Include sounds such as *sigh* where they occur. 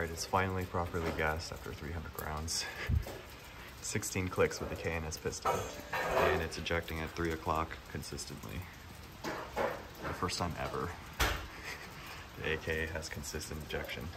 right, it's finally properly gassed after 300 rounds. *laughs* 16 clicks with the KNS pistol, piston, and it's ejecting at 3 o'clock consistently. The first time ever *laughs* the AK has consistent ejection.